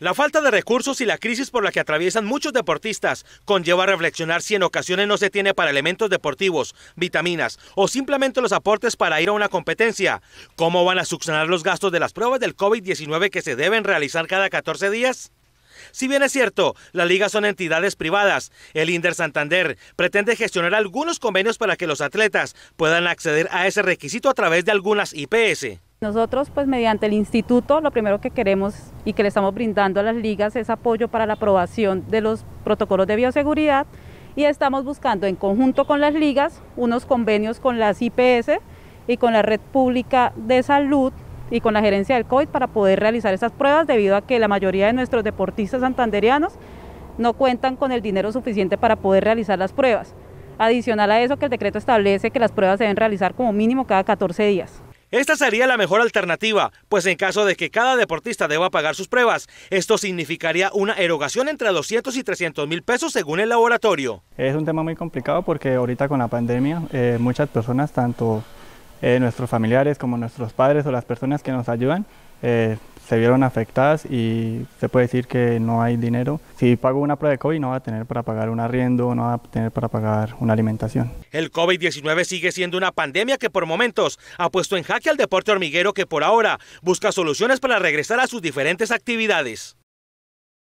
La falta de recursos y la crisis por la que atraviesan muchos deportistas conlleva a reflexionar si en ocasiones no se tiene para elementos deportivos, vitaminas o simplemente los aportes para ir a una competencia. ¿Cómo van a succionar los gastos de las pruebas del COVID-19 que se deben realizar cada 14 días? Si bien es cierto, las ligas son entidades privadas, el Inder Santander pretende gestionar algunos convenios para que los atletas puedan acceder a ese requisito a través de algunas IPS. Nosotros, pues mediante el instituto, lo primero que queremos y que le estamos brindando a las ligas es apoyo para la aprobación de los protocolos de bioseguridad y estamos buscando en conjunto con las ligas unos convenios con las IPS y con la Red Pública de Salud y con la gerencia del COVID para poder realizar esas pruebas debido a que la mayoría de nuestros deportistas santanderianos no cuentan con el dinero suficiente para poder realizar las pruebas. Adicional a eso que el decreto establece que las pruebas se deben realizar como mínimo cada 14 días. Esta sería la mejor alternativa, pues en caso de que cada deportista deba pagar sus pruebas, esto significaría una erogación entre 200 y 300 mil pesos según el laboratorio. Es un tema muy complicado porque ahorita con la pandemia eh, muchas personas, tanto eh, nuestros familiares como nuestros padres o las personas que nos ayudan, eh, se vieron afectadas y se puede decir que no hay dinero. Si pago una prueba de COVID no va a tener para pagar un arriendo, no va a tener para pagar una alimentación. El COVID-19 sigue siendo una pandemia que por momentos ha puesto en jaque al deporte hormiguero que por ahora busca soluciones para regresar a sus diferentes actividades.